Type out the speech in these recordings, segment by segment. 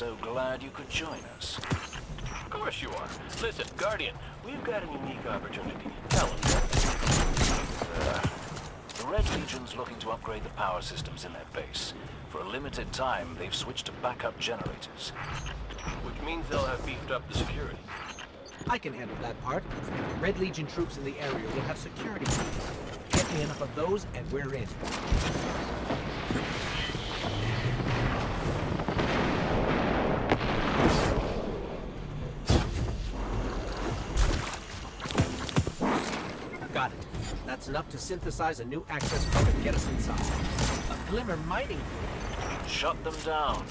So glad you could join us. Of course you are. Listen, Guardian, we've got a unique opportunity. Tell us. Uh, the Red Legion's looking to upgrade the power systems in their base. For a limited time, they've switched to backup generators. Which means they'll have beefed up the security. I can handle that part. Red Legion troops in the area will have security. Get me enough of those, and we're in. Got it. That's enough to synthesize a new access code and get us inside. A Glimmer mining Shut them down.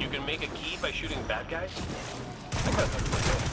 You can make a key by shooting bad guys? I got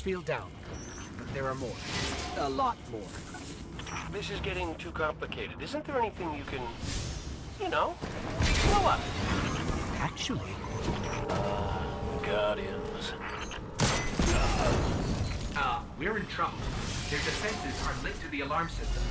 Force field down. But there are more. A lot more. this is getting too complicated. Isn't there anything you can... You know, blow up? Actually, Guardians. uh, we're in trouble. Their defenses are linked to the alarm system.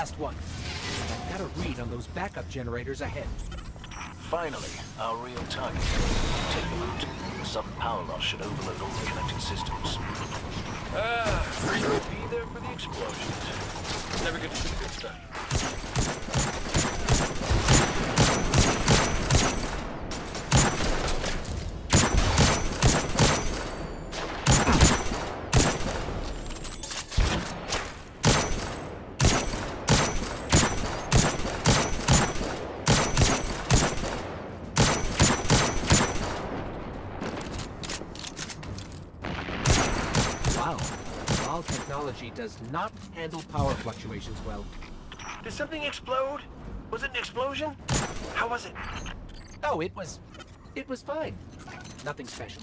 Last one. I've got a read on those backup generators ahead. Finally, our real target. Take them out. The sudden power loss should overload all the connected systems. Ah, be there for the explosions. Never get to see good stuff. Wow. All technology does not handle power fluctuations well. Did something explode? Was it an explosion? How was it? Oh, it was... it was fine. Nothing special.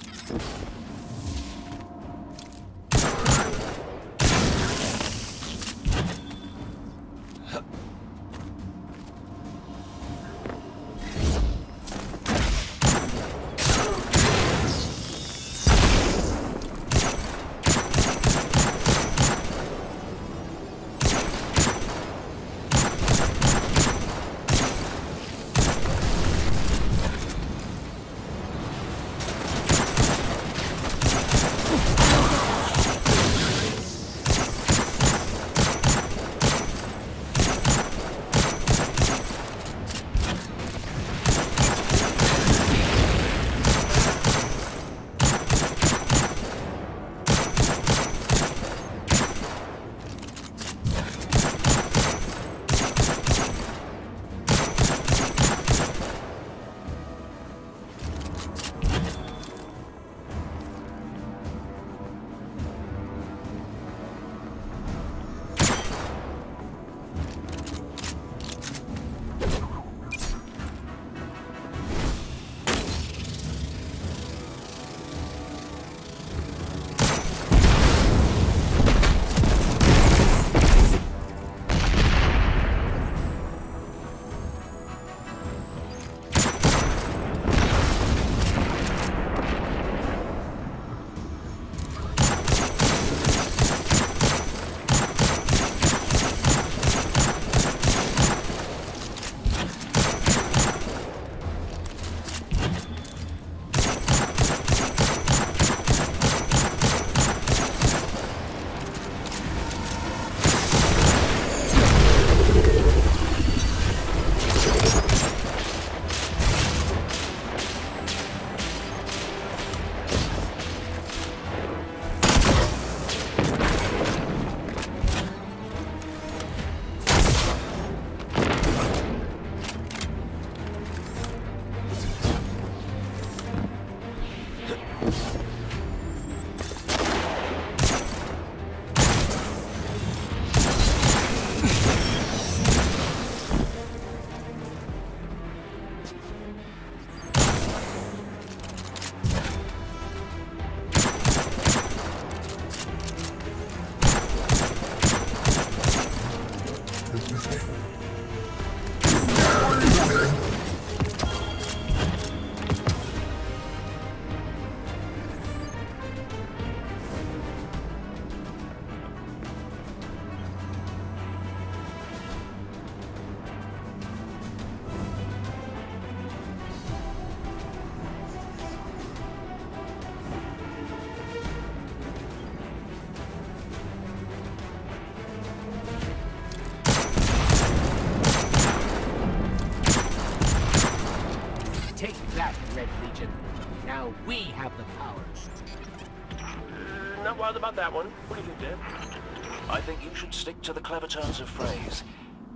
Clever turns of phrase.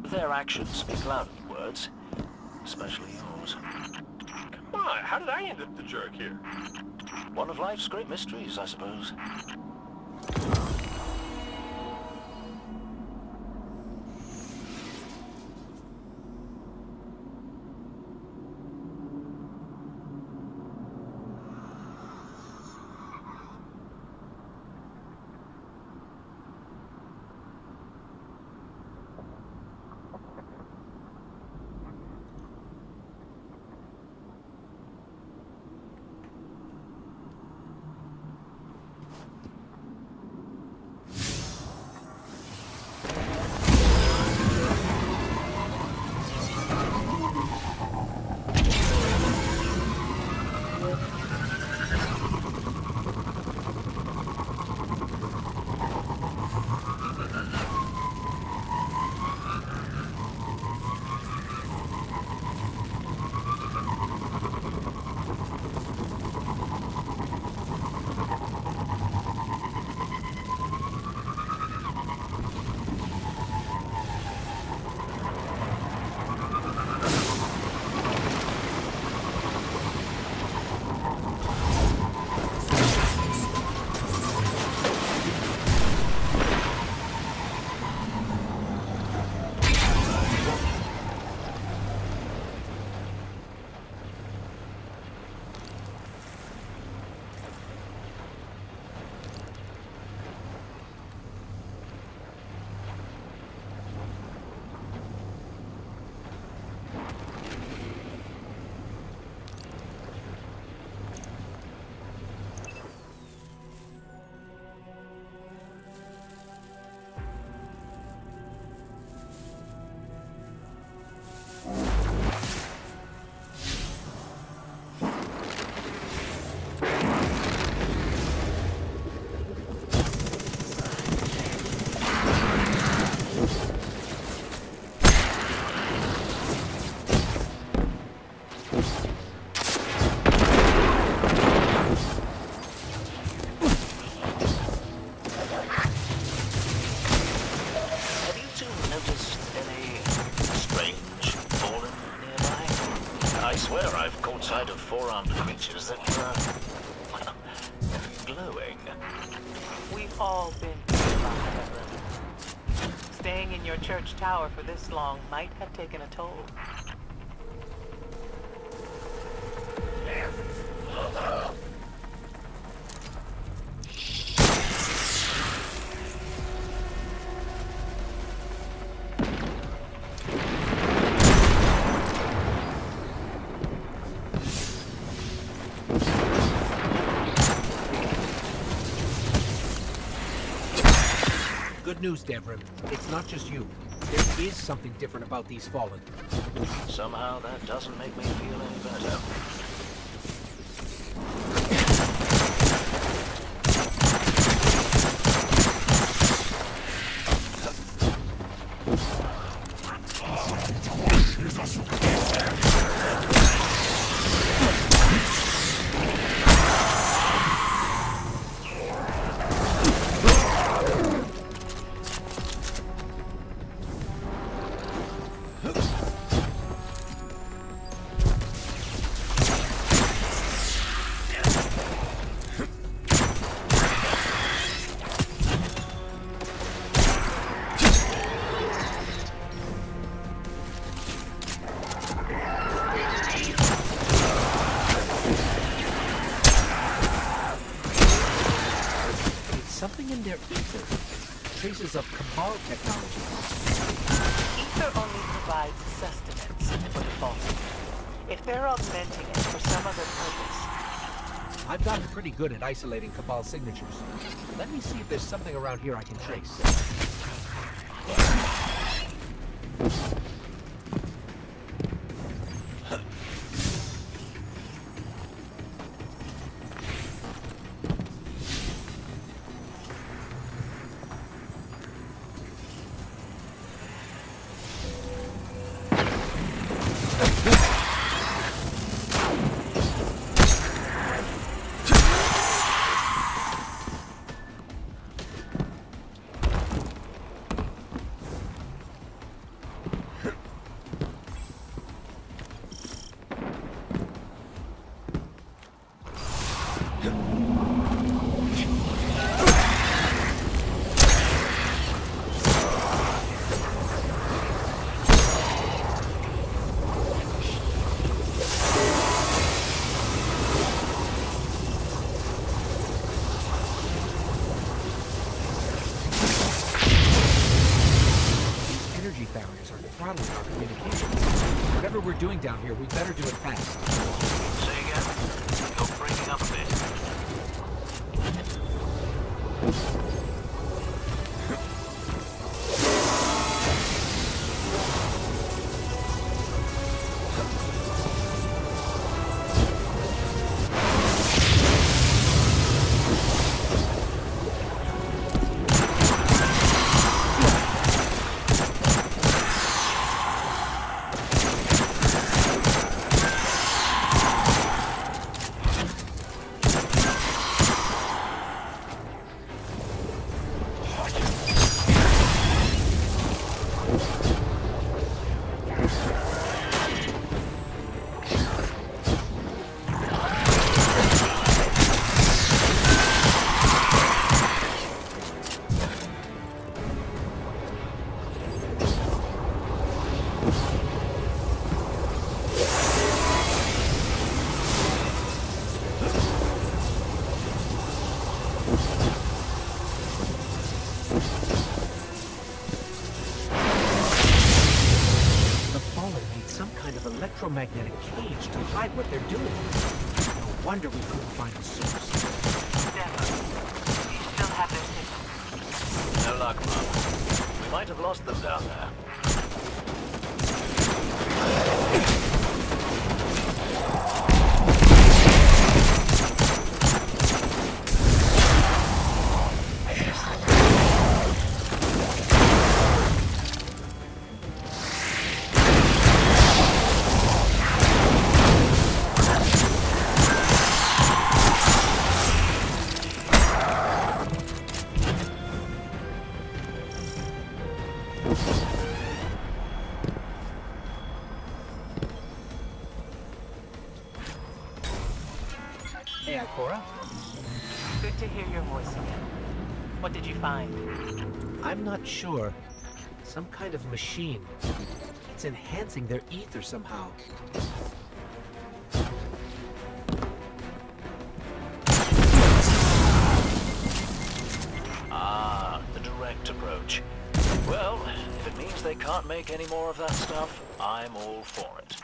Their actions speak louder than words. Especially yours. Come on, how did I end up the jerk here? One of life's great mysteries, I suppose. Four-armed creatures that were, well, glowing. We've all been. Staying in your church tower for this long might have taken a toll. News, Devrim. It's not just you. There is something different about these Fallen. Somehow that doesn't make me feel any better. Traces of technology. Ether only provides sustenance for the Fallen. If they're augmenting it for some other purpose, I've gotten pretty good at isolating Cabal signatures. Let me see if there's something around here I can trace. our communication. Whatever we're doing down here, we better do it fast. Say again? You're breaking up a bit. Hey, Ikora. Good to hear your voice again. What did you find? I'm not sure. Some kind of machine. It's enhancing their ether somehow. Ah, the direct approach. Well, if it means they can't make any more of that stuff, I'm all for it.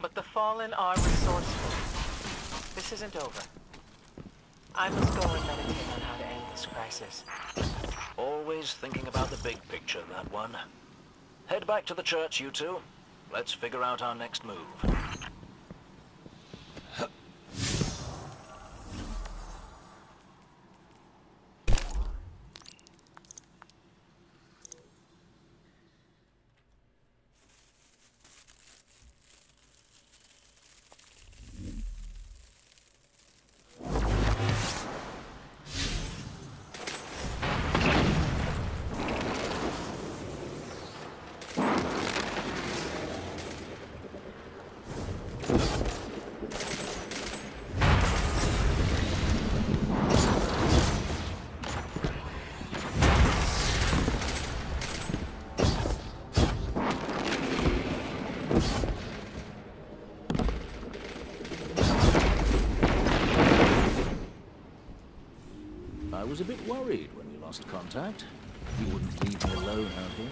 But the Fallen are resourceful. Isn't over. I must go and meditate on how to end this crisis. Always thinking about the big picture, that one. Head back to the church, you two. Let's figure out our next move. Was a bit worried when we lost contact. You wouldn't leave me alone out here.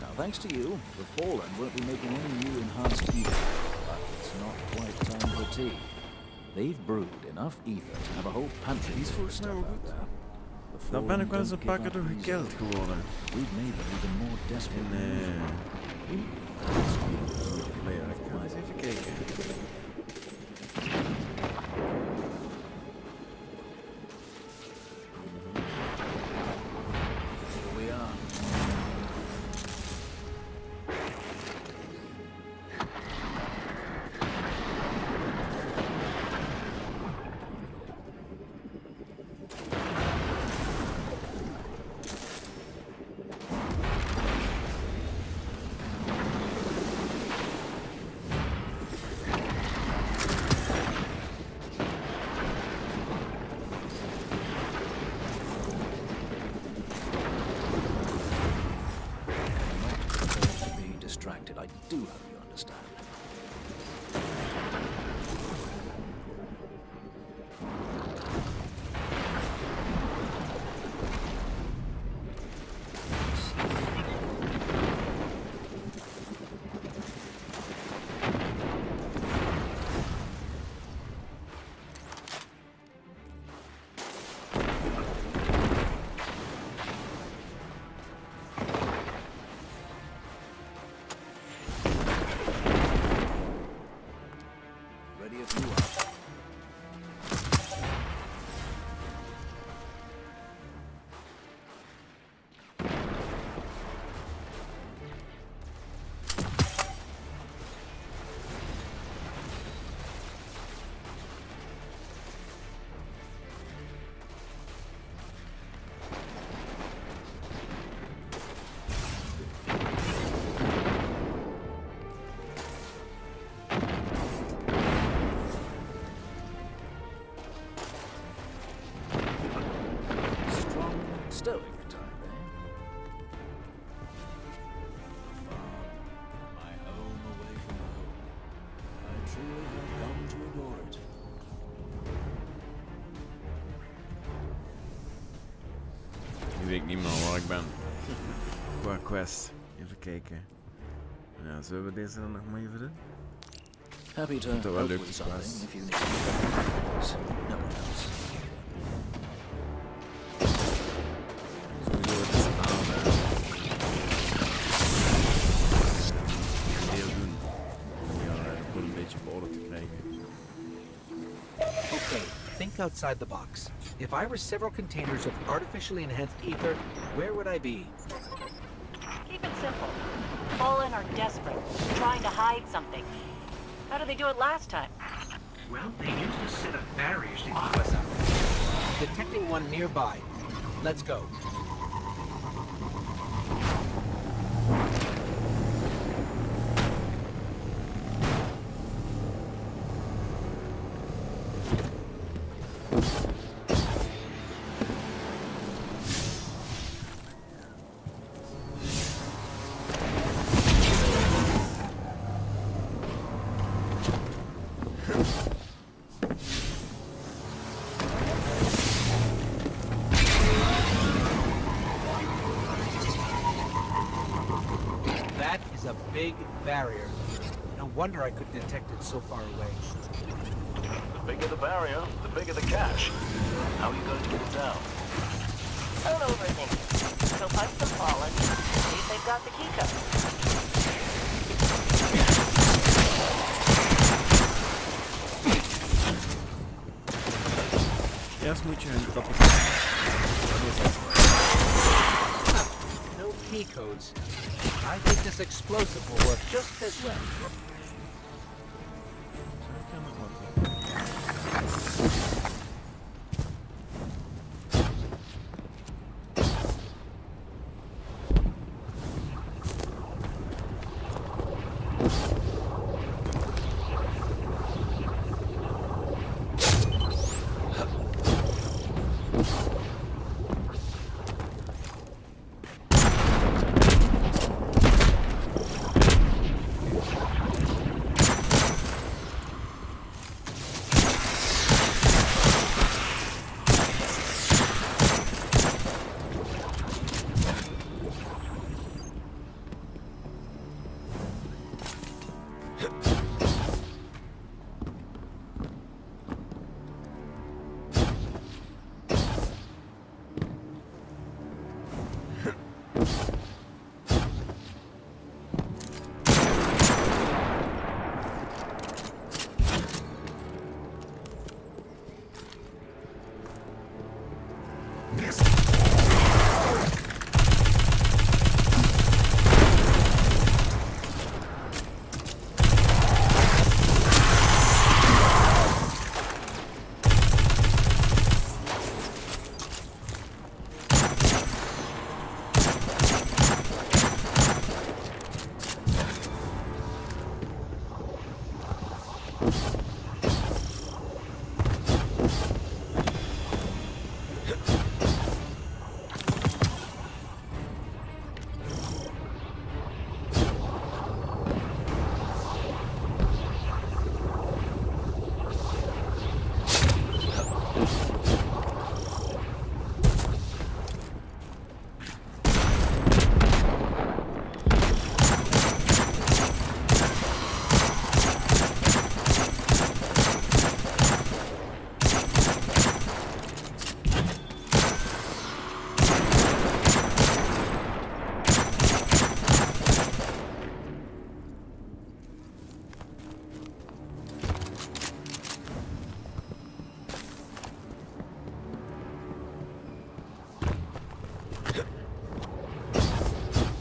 Now, thanks to you, the Fallen won't be making any new enhanced ether. But it's not quite time for tea. They've brewed enough ether to have a whole pantry full of stuff out there. The Fallen don't give up easily. We've made them even more desperate. En... I do hope waar ik ben. Qua quest. Even kijken. Ja, zullen we deze dan nog maar even doen? Happy to Toch wel leuk with something plaatsen. if you need some No one else. Sowieso het is aan. Deel doen. Om ja, gewoon een beetje op orde te krijgen. Okay, think outside the box. If I were several containers of artificially enhanced ether, where would I be? Keep it simple. Fallen are desperate, trying to hide something. How did they do it last time? Well, they used a set of barriers to keep us out. Detecting one nearby. Let's go. Wonder I could detect it so far away. The bigger the barrier, the bigger the cache. How are you going to get it down? Don't overthink it. Go punch the Fallen, see if they've got the key code. Eerst moet je hun trappen. No key codes. I think this explosive will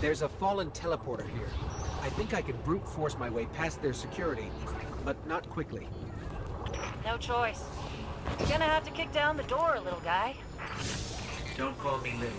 There's a fallen teleporter here. I think I can brute force my way past their security, but not quickly. No choice. You're gonna have to kick down the door, little guy. Don't call me little.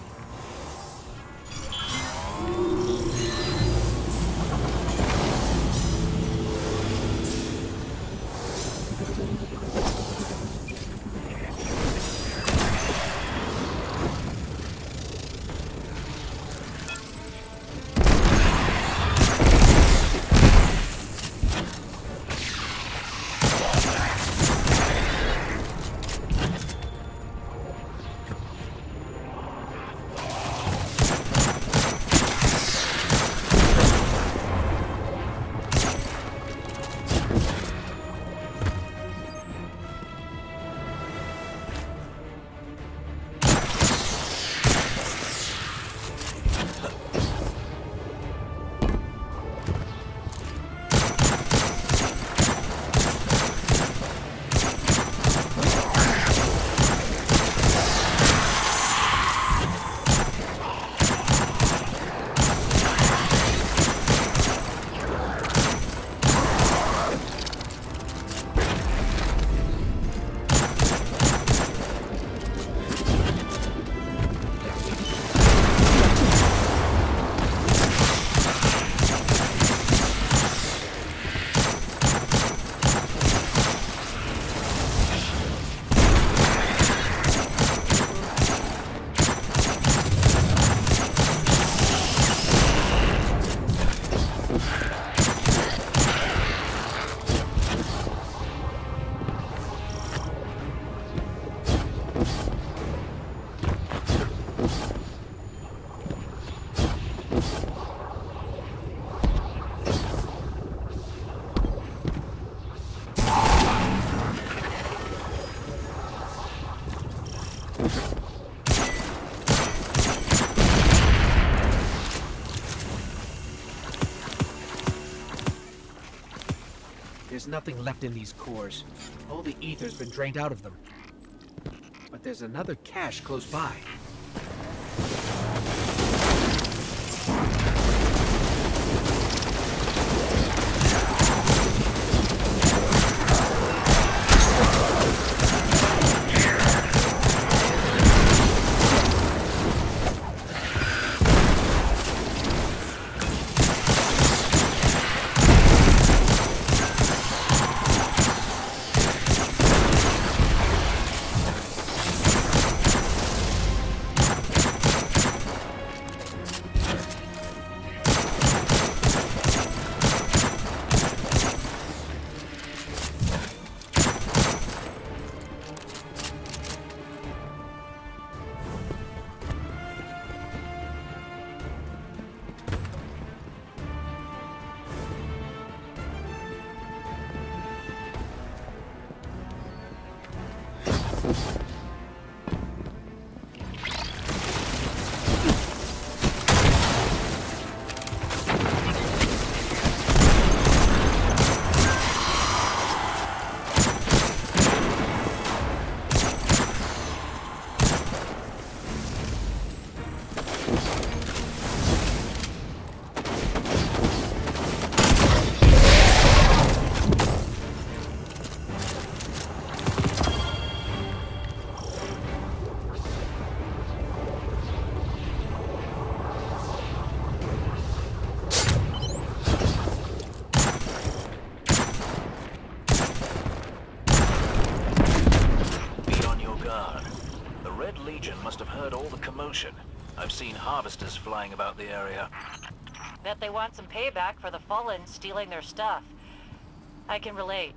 Nothing left in these cores. All the ether's been drained out of them. But there's another cache close by. I've seen harvesters flying about the area. Bet they want some payback for the Fallen stealing their stuff. I can relate.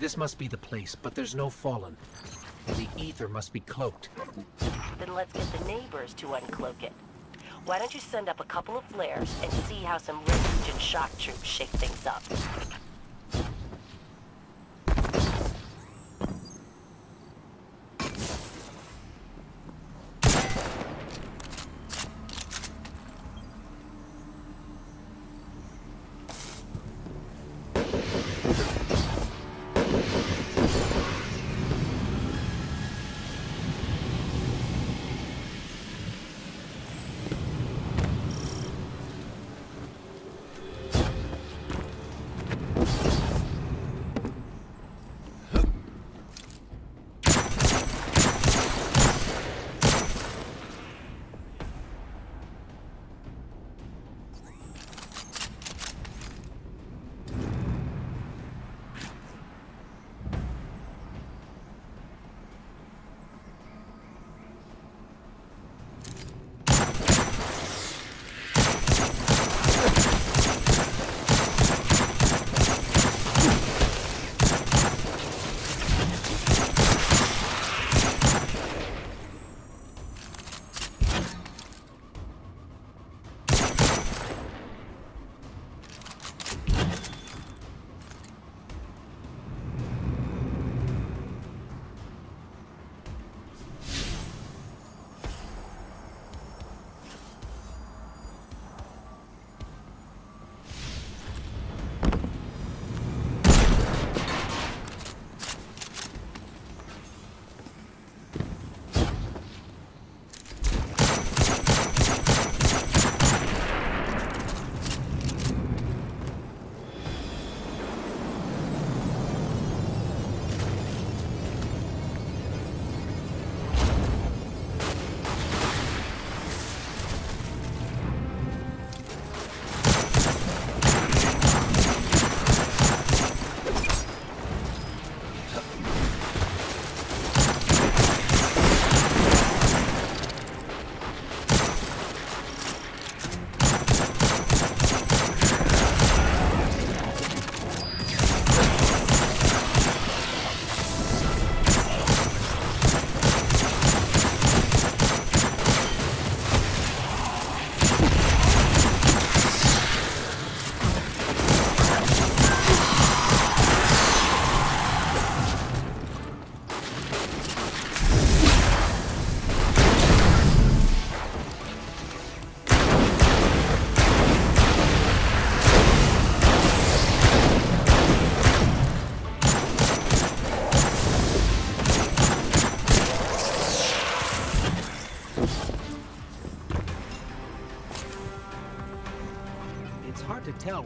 This must be the place, but there's no fallen. The ether must be cloaked. Then let's get the neighbors to uncloak it. Why don't you send up a couple of flares and see how some Red Legion shock troops shake things up?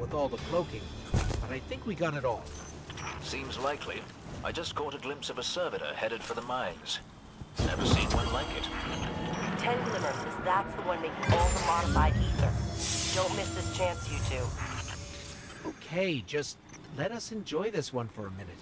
With all the cloaking, but I think we got it all. Seems likely. I just caught a glimpse of a servitor headed for the mines. Never seen one like it. Ten Glimmer says that's the one making all the modified ether. Don't miss this chance, you two. Okay, just let us enjoy this one for a minute.